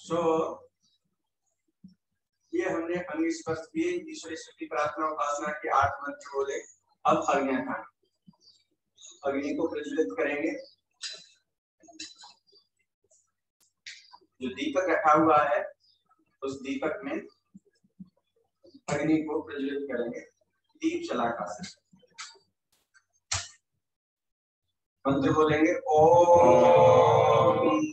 सो so, ये हमने अंग स्पर्श किए ईश्वर की प्रार्थना उपासना के आठ मंत्र बोले। अब अग्नि अग्नि को प्रज्वलित करेंगे। जो दीपक रखा हुआ है उस दीपक में अग्नि को प्रज्वलित करेंगे। दीप जलाकर मंत्र बोलेंगे ओम।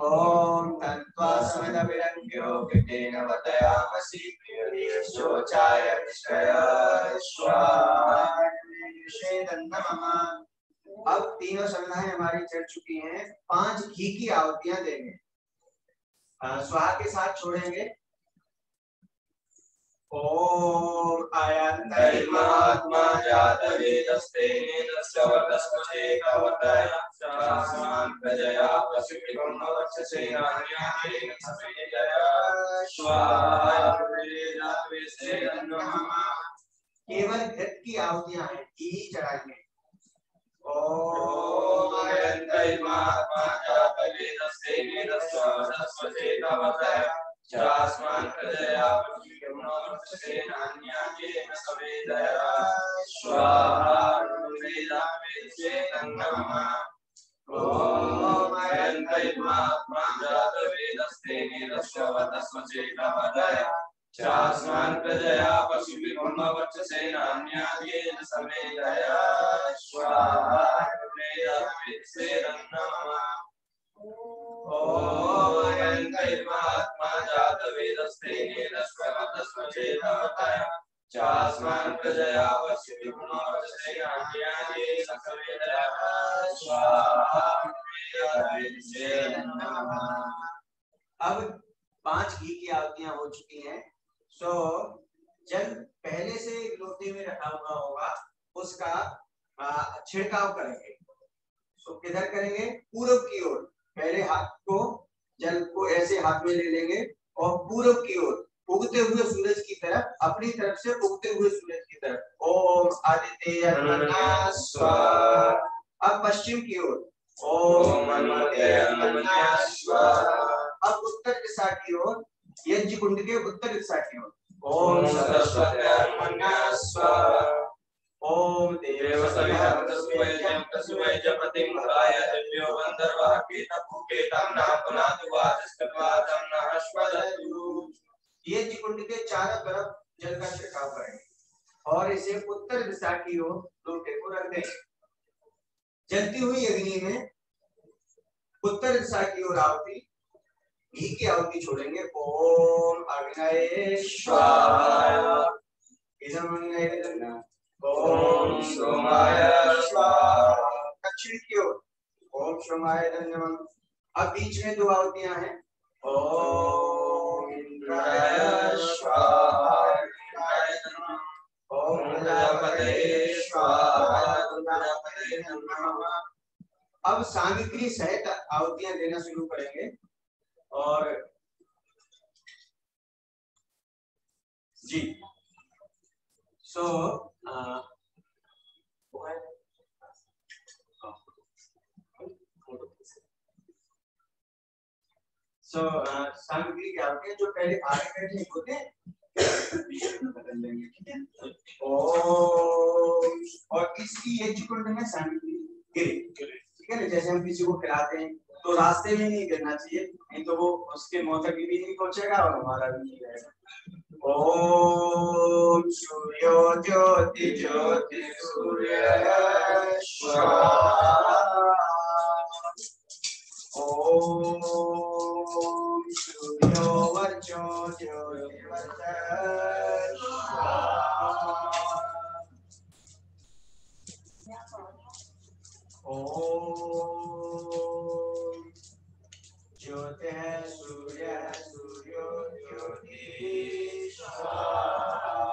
ॐ वदयामसि शोचाय अब तीनों संज्ञाएँ हमारी चढ़ चुकी हैं। पाँच घी की आहुतियाँ देंगे। स्वाहा के साथ छोड़ेंगे। प्रजया पशुभिर्मवक्षसेनान्यायेन समेजया केवल घृत की आहुतियाँ हैं घी चढ़ाइए ओम अयन्तरिमात्मा जातवेदस्ते तस्वतस्वचेतवतया चास्मान् प्रजया पशुभिर्मवक्षसेनान्यायेन समेजया स्वाहा ॐ अयन्तैर्मात्मा जातवेदस्ते निरश्वतस्वचेतवदय चास्मान् प्रजया पशुभिर्मवक्षसेनान्यायेन समेदया स्वाहा ओयन्तैर्मात्मा जातवेदस्ते अब पाँच घी की आहुतियाँ हो चुकी हैं। सो जल पहले से लोटे में रखा हुआ होगा, उसका छिड़काव करेंगे। सो किधर करेंगे? पूर्व की ओर। पहले हाथ को जल को ऐसे हाथ में ले लेंगे और पूर्व की ओर, उगते हुए सूरज की तरफ़, अपनी तरफ़ से उगते हुए सूरज की तरफ़। ओम आदित्य अब पश्चिम की ओर। ओम अब उत्तर दिशा की ओर यज्ञ कुंड के उत्तर दिशा की ओर। ओम ओम देव यज्ञ कुंड के चारों तरफ़ जल का छिड़काव करेंगे और इसे उत्तर दिशा की ओर लोटे को रख देंगे। जलती हुई अग्नि में उत्तर दिशा की ओर आहुति घी की आहुति छोड़ेंगे। ओम अग्नये स्वाहा। इदम अग्नये ओम सोमाय की ओर। ओम सोमाय धन्यवाद। अब बीच में दो आहुतियाँ हैं। ओम इंद्राय स्वाहा। ओम नमः। अब सामग्री सहित आहुतियाँ देना शुरू करेंगे। और जी। सो सो सामग्री क्या होती है जो पहले आगे होते हैं में ठीक है ओम और इसकी एक कुंड में सामग्री गिरे, ठीक है ना? जैसे हम किसी को खिलाते हैं तो रास्ते में नहीं गिरना चाहिए, नहीं तो वो उसके मुँह तक भी नहीं पहुंचेगा और हमारा भी नहीं रहेगा। ओम सूर्यो ज्योति ज्योति सूर्य ओम सूर्यो वर्चो ज्योतिर्वर्च स्वाहा ओम ज्योतिः सूर्यः सूर्यो ज्योतिः स्वाहा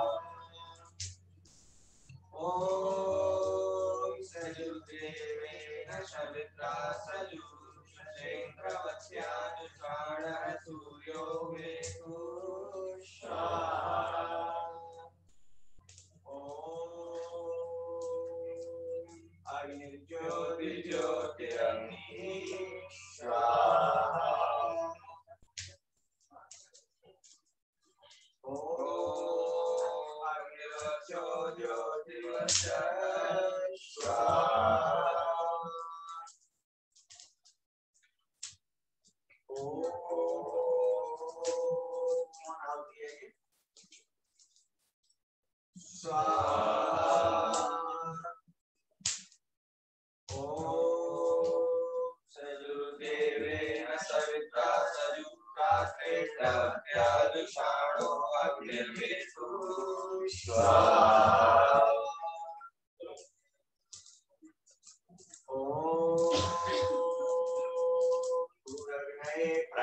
ॐ सजुदेवेन सवित्रा सजुषेन्द्रवत्स्यानुषाणः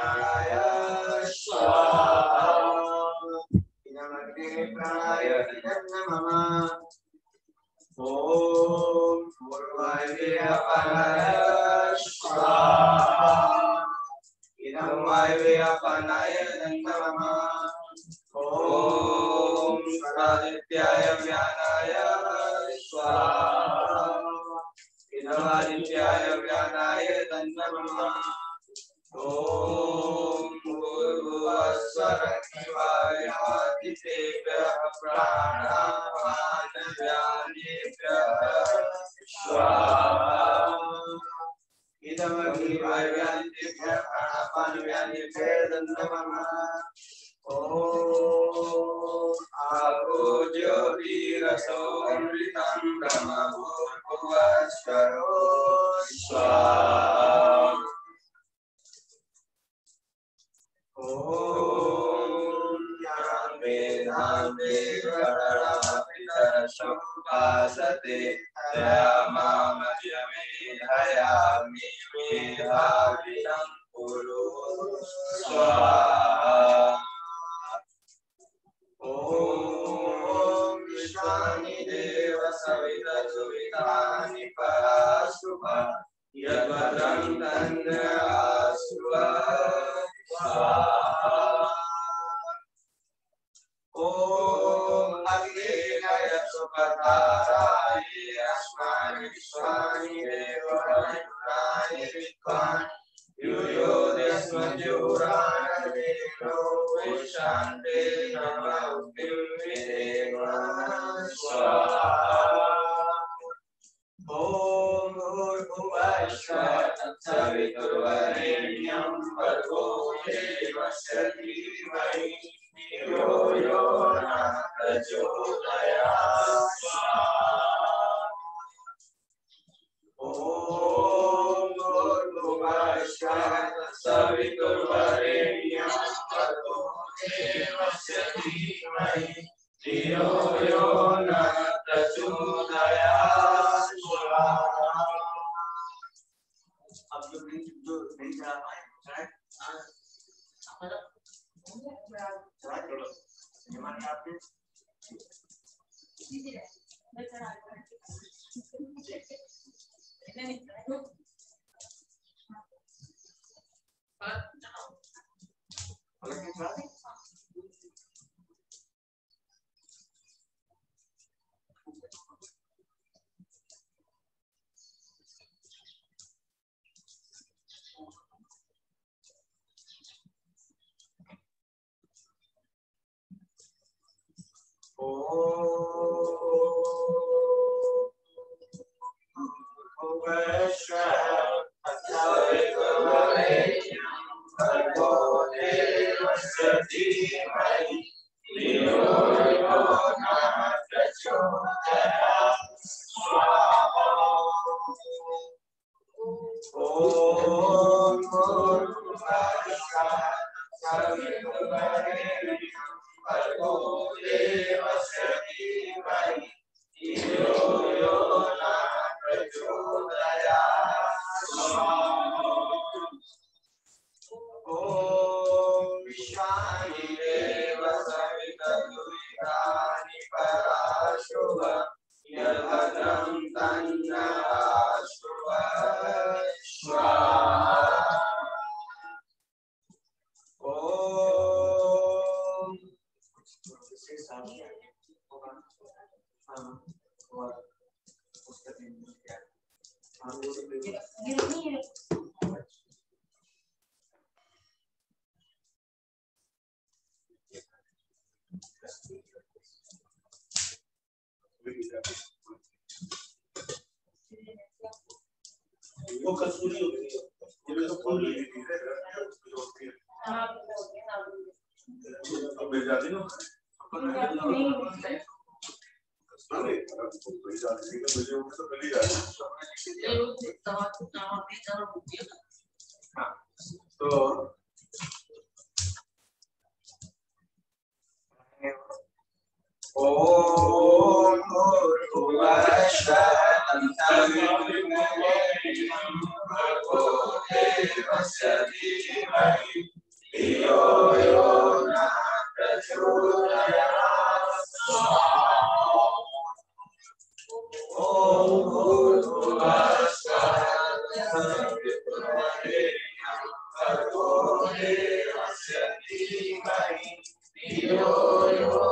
Narayana. वेदान्ते गणनापितरसमुपासते दयामामजमेधयामि सर्वस्व सवितु वो कसूरी हो गई। ये तो फूल लगी। थी अब भेज जाती ना? अरे भेज जाती थी मुझे वो तो मिल ही जाती। तो Om Purva Shantam Bhagavo Devasya Dhimahi Dhiyo Yo Na Prachodayat Swaha Om Purva Shantam Bhagavo Devasya Dhimahi Dhiyo Yo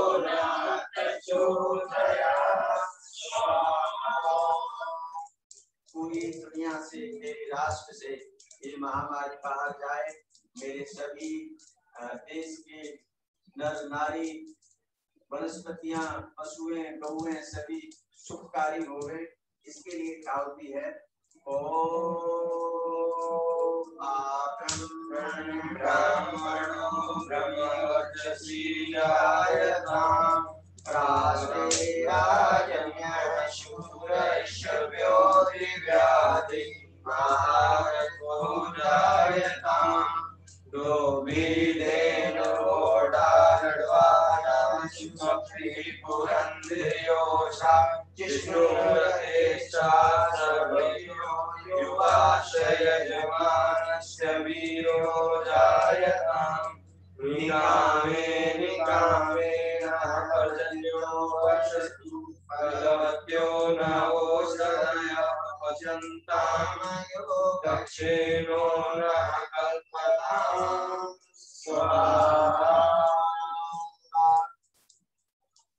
पर्जन्यो वर्षतु फलवत्यो न ओषधय पचन्तामयो दक्षिणो न कल्पताम् स्वाहा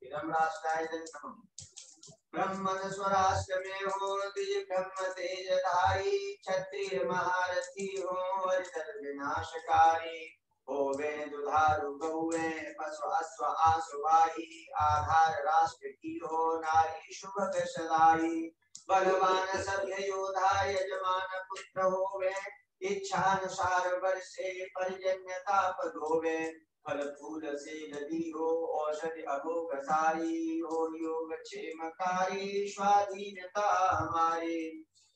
इदं नमः ब्रह्मण स्वराष्ट्रमे ब्रह्म तेजधारी क्षत्रिय महारथी हो हरिधर विनाशकारी दुधारु गौवे, पशु अश्व आसुवाही आधार राष्ट्र की हो नारी, शुभ सदाई बलवान सभ्य योधा यजमान पुत्र होवे, इच्छानुसार वर्षे पर्जन्यताप धोवे। फल फूल से नदी हो औषधि अभोग सारी, हो योग क्षेमकारी स्वाधीनता हमारी।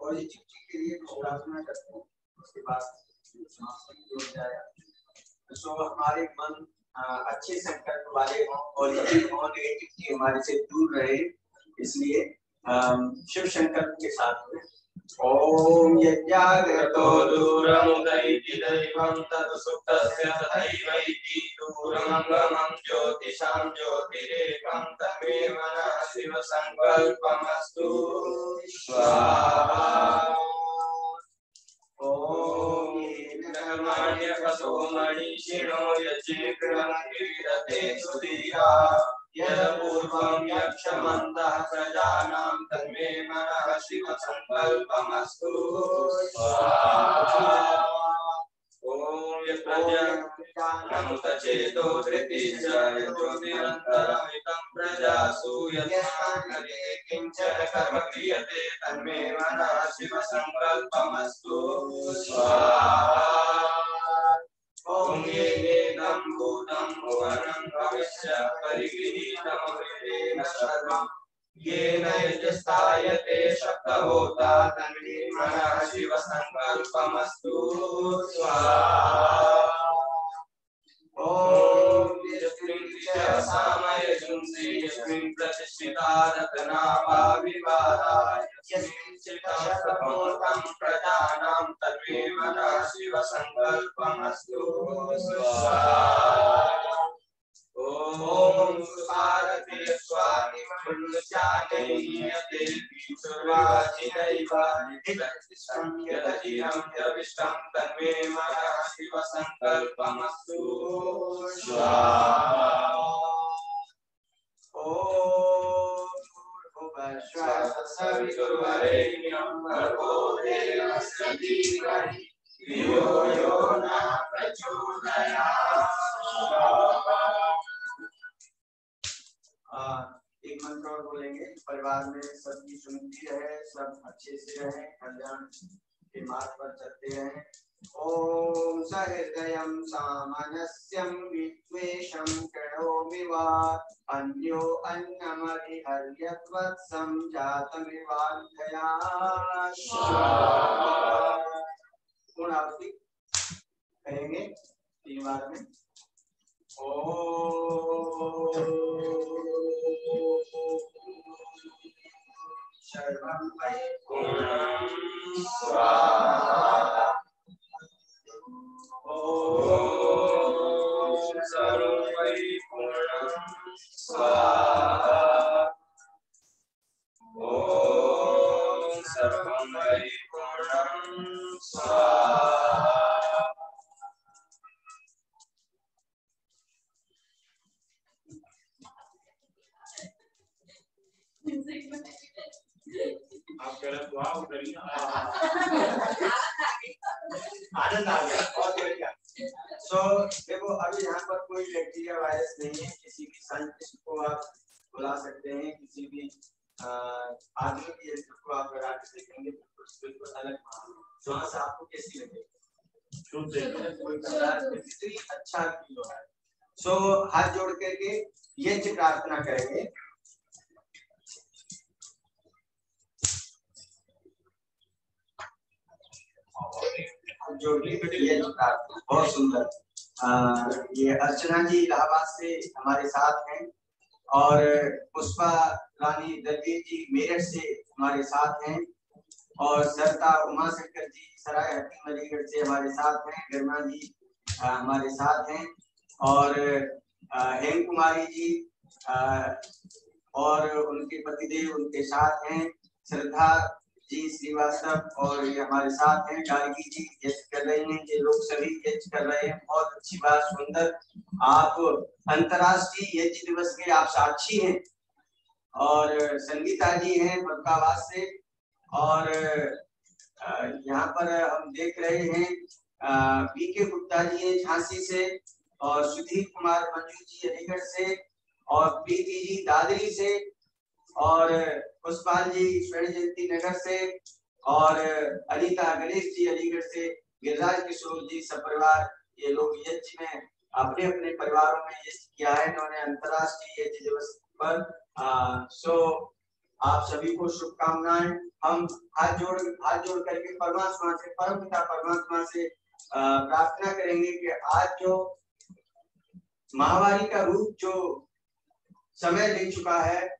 पॉजिटिव चीज़ के लिए कुछ प्रार्थना करते हैं। उसके बाद सो हमारे मन अच्छे संकल्प वाले हों पॉजिटिव हों नेगेटिविटी हमारे से दूर रहे, इसलिए शिव संकल्प के साथ में। ओम यज्ञागतो दूरमुदैति दैवं तत् सुप्तस्य तथैवैति दूरमङ्गमं ज्योतिषां ज्योतिरेकं तमेव नः शिवसङ्कल्पमस्तु। स्वाहा सबकी सुनती रहे, सब अच्छे से रहे, कल्याण के मार्ग पर चलते रहे। ओम सहृदयं सामनस्यं विद्वेषं करोमि वा अन्यो अन्नमधिहर्यत्वत्सं जातमिवाध्यया पूर्ण आरती कहेंगे तीन बार में। सर्वं वै पूर्णं स्वाहा हाथ जोड़ करके यज्ञ प्रार्थना करेंगे। बहुत सुंदर। ये अर्चना जी इलाहाबाद से हमारे साथ हैं और पुष्पा रानी दलवीर जी मेरठ से हमारे साथ हैं और सरता उमा शंकर जी सराय हकीम अलीगढ़ से हमारे साथ हैं, गर्मा जी हमारे साथ हैं और हेम कुमारी जी और उनके पतिदेव उनके साथ हैं। श्रद्धा जी श्रीवास्तव और ये हमारे साथ हैं। गार्गी जी यज्ञ कर रहे हैं, ये लोग सभी यज्ञ कर रहे हैं। बहुत अच्छी बात, सुंदर। आप अंतर्राष्ट्रीय यज्ञ दिवस के आप साक्षी हैं। और संगीता जी हैं बरकाबाद से। और यहाँ पर हम देख रहे हैं बी के गुप्ता जी हैं झांसी से। और सुधीर कुमार मंजू जी अलीगढ़ से और प्रीति जी दादरी से और पुष्पाल जी स्वर्ण जयंती नगर से और अनिता गणेश जी अलीगढ़ से गिरिराज किशोर जी सपरिवार ये लोग यज्ञ में अपने अपने परिवारों में यज्ञ किया है इन्होंने अंतर्राष्ट्रीय यज्ञ दिवस पर आ, सो आप सभी को शुभकामनाएँ। हम हाथ जोड़ हाथ जोड़ करके परमात्मा से परम पिता परमात्मा से प्रार्थना करेंगे कि आज जो महामारी का रूप जो समय ले चुका है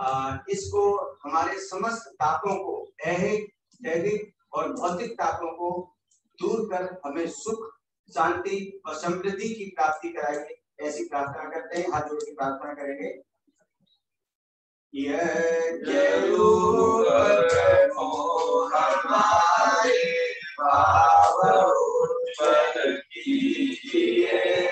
आ, इसको हमारे समस्त तापों को ऐहिक दैविक और भौतिक तापों को दूर कर हमें सुख शांति और समृद्धि की प्राप्ति कराएँगे। ऐसी प्रार्थना करते हैं हाथ जोड़ के प्रार्थना करेंगे। हमारे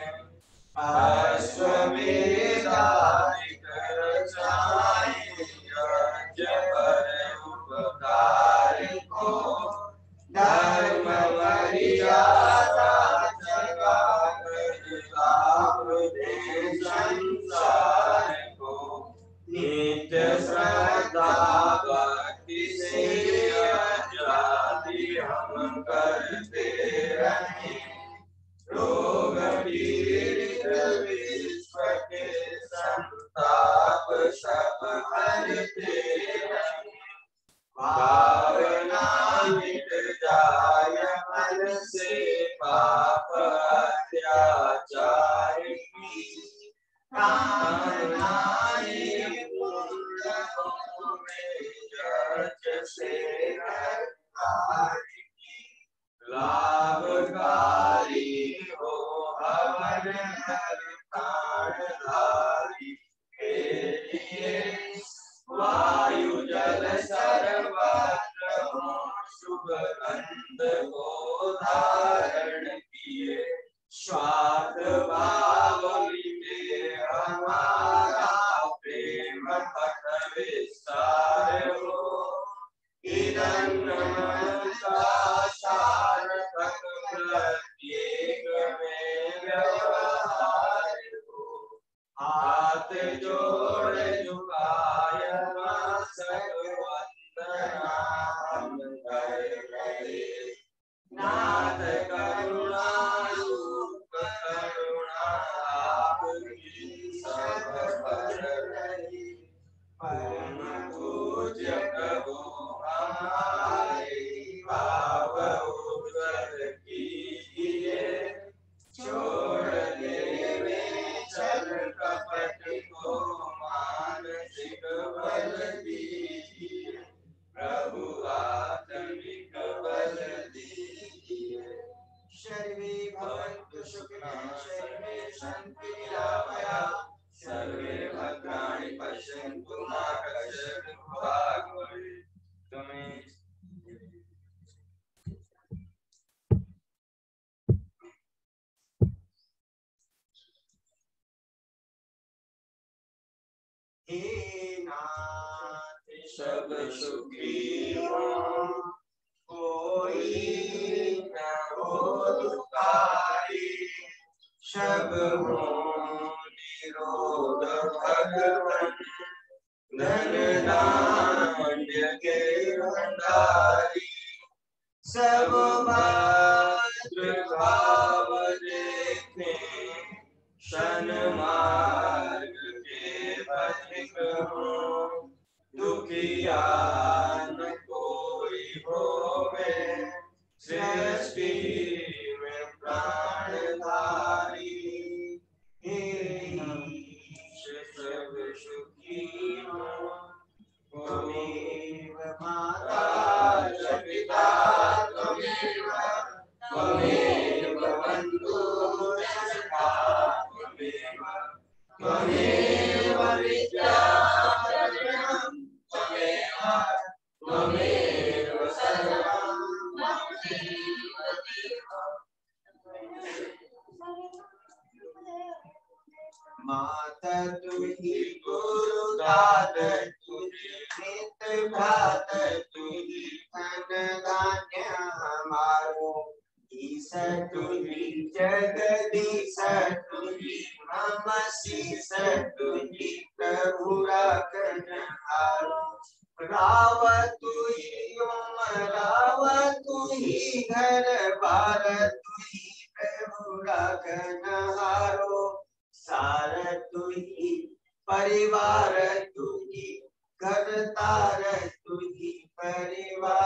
तरे अश्वमेधाधिक लिए वायु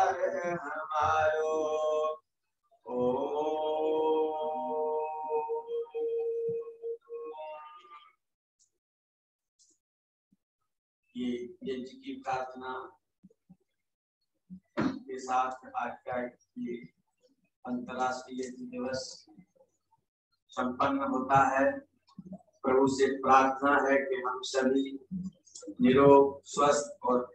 ये यज्ञ की प्रार्थना के साथ आज का ये अंतर्राष्ट्रीय यज्ञ दिवस संपन्न होता है। प्रभु से प्रार्थना है कि हम सभी निरोग, स्वस्थ और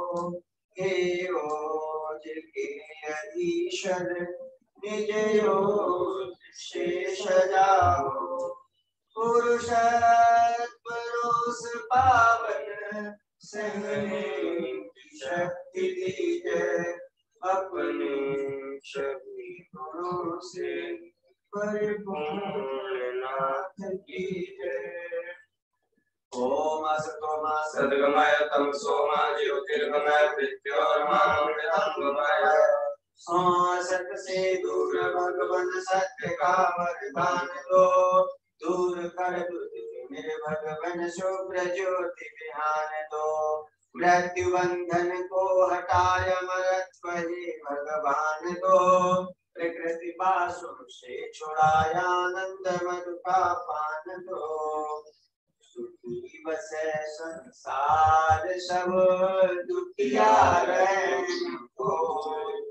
निज योग से सजाओ पुरुष पावन सहने शक्ति दीजिए अपने सभी गुरु से परिपूर्ण नाथ कीजिए ओम असतोमा सद्गमय तमसो मा ज्योतिर्गमय मृत्योर्मामृतंगमय सत से दूर भगवन सत्य का वरदान दो। दूर कर मेरे भगवन, शुभ्र ज्योति विहान दो। मृत्यु बंधन को हटाय अमरत्व ही भगवान दो। प्रकृति पासुर से छुड़ाया आनंद मधु का पान दो। सुखी बसे संसार, सब दुखिया रहन को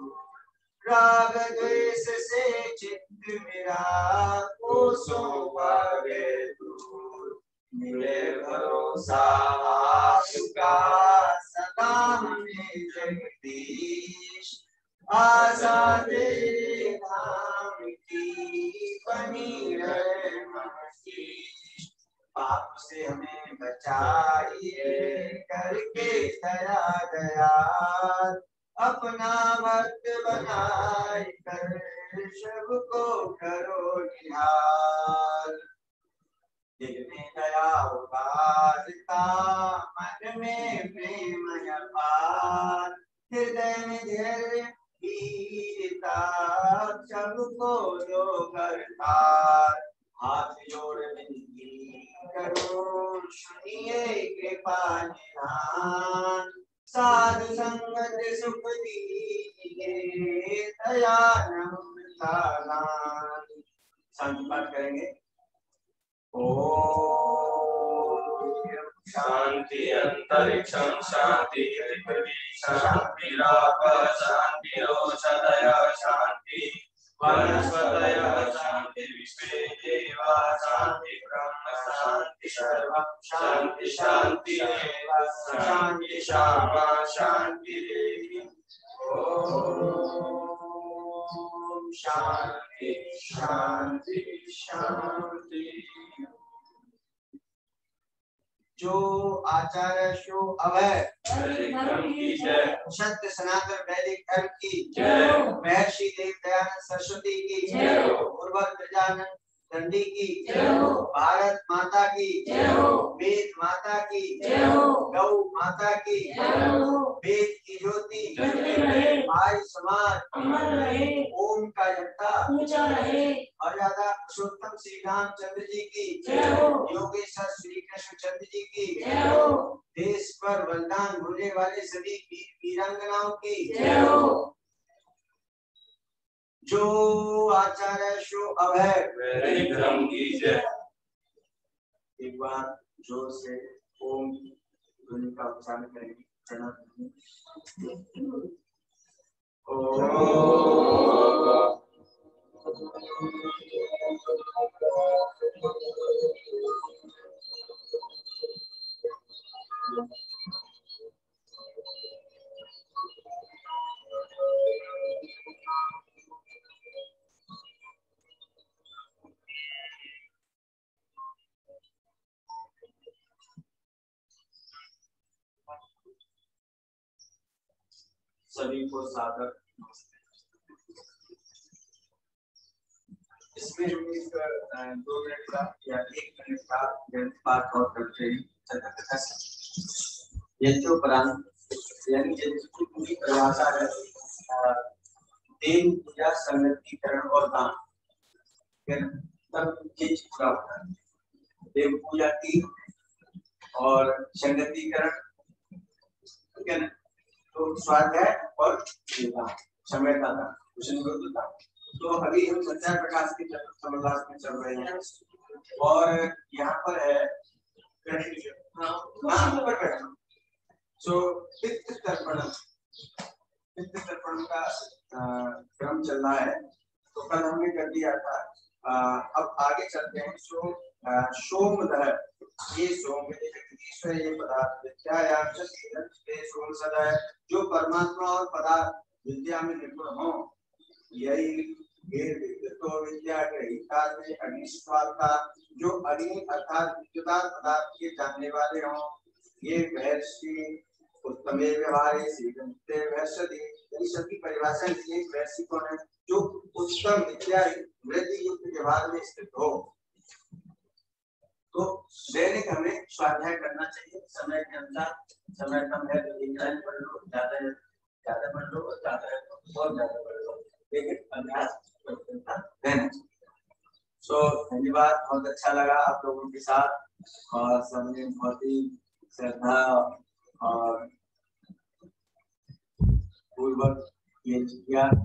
राग द्वेष से चित्त मेरा कोसों पावे दूर मिले भरोसा आपका सदा हमें जगदीश आज़ाद धाम की बनी रहे मसीह पाप से हमें बचाइए, करके दया दया अपना भक्त बनाए कर सबको करो निहाल दिल में दया उबारता मन में प्रेम अपार हृदय में धैर्य वीरता सबको जो करता हाथ जोड़ विनती करो, सुनिए कृपा निधान। साधु संगत सुख दीजिए दया नम्रता दान संत पाठ करेंगे। शांति अंतरिक्षं शांति पृथ्वी शांतिराप शांतिरोषधय शांति वनस्पतयः शांति विश्वे देवा शांति ब्रह्म शांति सर्व शांति शांति एव शांति शांति ओम शांति शांति शांति जो आचार्य शो जय सत्य सनातन वैदिक धर्म की। महर्षि देव दयानंद सरस्वती की। प्रजानंद दंडी की। जय हो। भारत माता की। जय हो। वेद माता की। जय हो। गौ माता की। जय हो। वेद की ज्योति। भाई समाज अमर रहे। ओम का जनता ऊँचा रहे। मर्यादा पुरुषोत्तम श्री रामचंद्र जी की। जय हो। योगेश्वर श्री कृष्ण चंद्र जी की। जय हो। देश पर बलिदान होने वाले सभी वीर वीरांगनाओं की। जय हो। जो आचार्य शो अभय है। धर्म की जय। एक बार ज़ोर से ओम ध्वनि का उच्चारण करेंगे। प्रणव पाठ और हैं। चर्चा कथा यज्ञोपरांत यानी यज्ञ की पूरी परिभाषा है देव पूजा, संगतिकरण और दान। फिर तब चीज़ पूरा होता है। देव पूजा की और संगतिकरण ठीक है ना तो स्वाध्याय और समय का था कुशन विरुद्ध था तो अभी हम सत्या प्रकाश के समोल्लास में चल रहे हैं। और यहाँ पर है हाँ, बैठो सो पित्त तर्पण पित्त तर्पण का क्रम चल रहा है। तो कल हमने कर दिया था अ, अब आगे चलते हैं। सो अ, सोमदह। ये सोम ईश्वर ये पदार्थ विद्या सोम सदा है जो परमात्मा और पदार्थ विद्या में निपुण हो यही अनिष्पाता जो अग्नि अर्थात पदार्थ के जानने वाले हों, ये उत्तमे व्यवहारे महर्षि सभी परिभाषा ये महर्षि कौन है, जो उत्तम विद्या वृद्धि युक्त व्यवहार में स्थित हो। तो तो दैनिक हमें स्वाध्याय करना चाहिए। समय के अनुसार, समय कम है तो तीन टाइम पढ़ लो, ज़्यादा ज़्यादा पढ़ लो ज़्यादा है तो और ज़्यादा पढ़ लो। लेकिन अभ्यास सो धन्यवाद बहुत अच्छा लगा आप लोगों के साथ। और सबने बहुत ही श्रद्धा और पूर्वक ये किया।